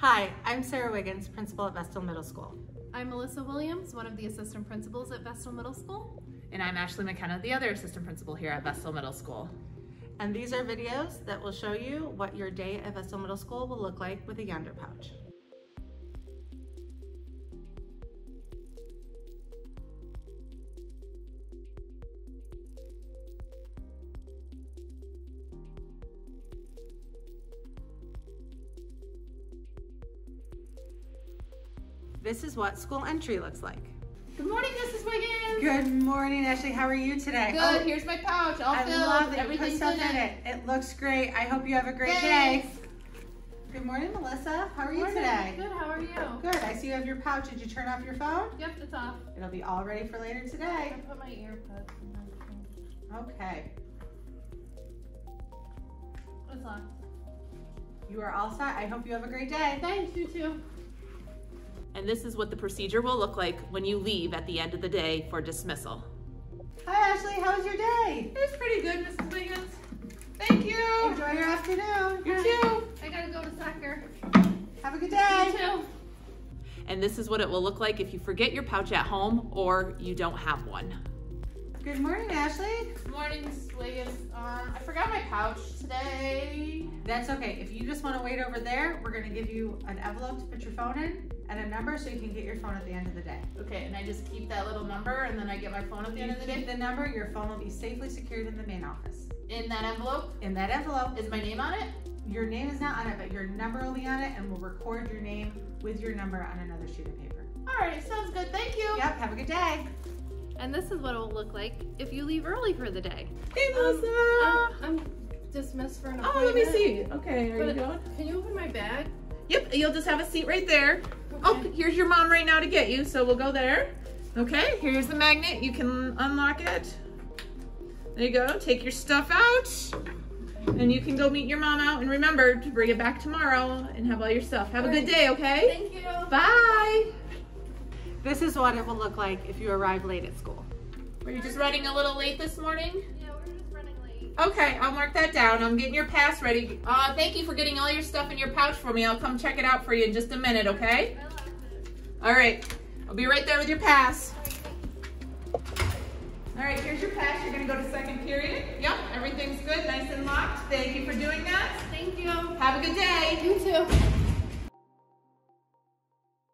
Hi, I'm Sarah Wiggins, principal at Vestal Middle School. I'm Melissa Williams, one of the assistant principals at Vestal Middle School. And I'm Ashley McKenna, the other assistant principal here at Vestal Middle School. And these are videos that will show you what your day at Vestal Middle School will look like with a Yondr pouch. This is what school entry looks like. Good morning, Mrs. Wiggins. Good morning, Ashley. How are you today? Good. Oh, Here's my pouch. All I filled. love that you put Everything's stuff in in it. it. It looks great. I hope you have a great Thanks. day. Good morning, Melissa. How are you Morning. today? Good, how are you? Good. I see you have your pouch. Did you turn off your phone? Yep, it's off. It'll be all ready for later today. I put my earbuds in my phone. Okay. It's locked. You are all set. I hope you have a great day. Thanks, you too. And this is what the procedure will look like when you leave at the end of the day for dismissal. Hi, Ashley. How was your day? It was pretty good, Mrs. Wiggins. Thank you. Enjoy your afternoon. You too. I gotta go to soccer. Have a good You day. too. And this is what it will look like if you forget your pouch at home or you don't have one. Good morning, Ashley. Good morning, Mrs. Wiggins. Um, I forgot my pouch today. That's okay. If you just want to wait over there, we're going to give you an envelope to put your phone in and a number so you can get your phone at the end of the day. Okay, and I just keep that little number and then I get my phone at the end of the keep day. the number, your phone will be safely secured in the main office. In that envelope, In that envelope, is my name on it? your name is not on it, but your number will be on it and we'll record your name with your number on another sheet of paper. Alright, sounds good. Thank you. Yep, have a good day. And this is what it will look like if you leave early for the day. Hey, Um, Melissa. I'm, I'm dismissed for an appointment. oh, let me see. Okay, are you going? Can you open my bag? Yep, you'll just have a seat right there. Oh, here's your mom right now to get you, so we'll go there. Okay, here's the magnet. You can unlock it. There you go. Take your stuff out. And you can go meet your mom out. And remember to bring it back tomorrow and have all your stuff. Have a good day, okay? Thank you. Bye. This is what it will look like if you arrive late at school. Were you just running a little late this morning? Yeah, we're just running late. Okay, I'll mark that down. I'm getting your pass ready. Uh, thank you for getting all your stuff in your pouch for me. I'll come check it out for you in just a minute, okay? I locked it. All right, I'll be right there with your pass. All right, here's your pass. You're gonna go to second period. Yep, everything's good, nice and locked. Thank you for doing that. Thank you. Have a good day. You too.